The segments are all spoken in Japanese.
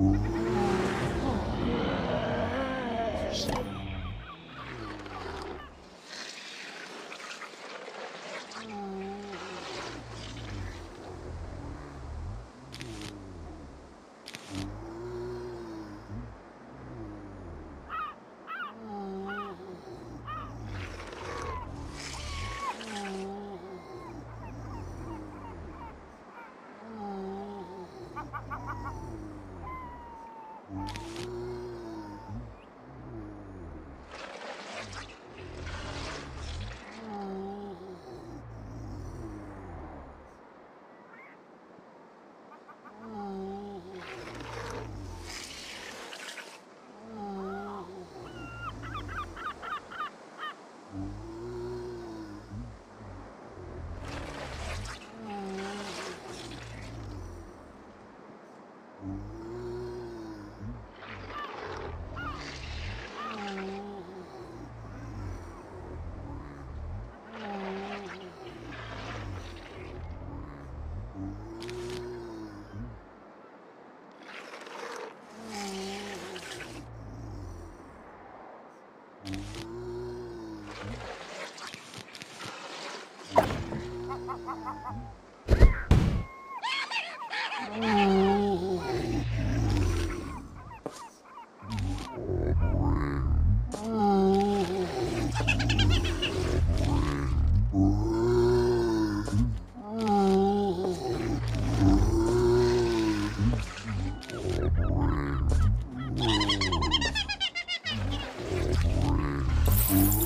Ooh. Mm-hmm. Oh.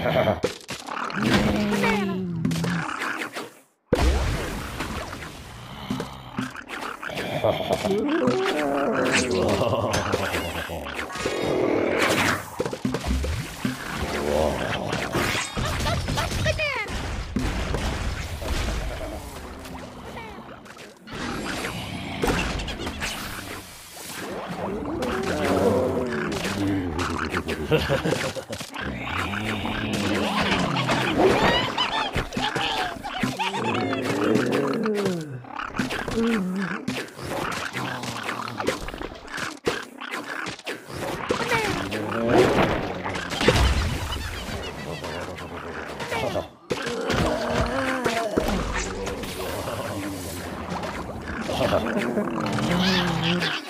Ha ha ha ha. Ha ha ha.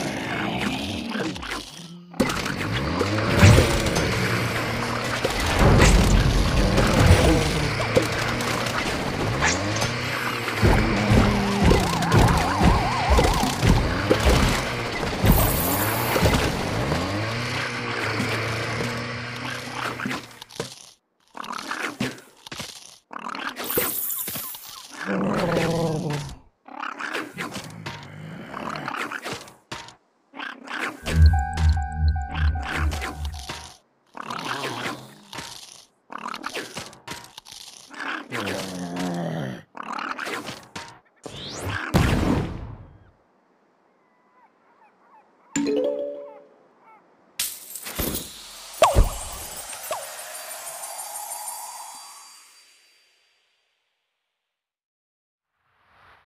Here we go.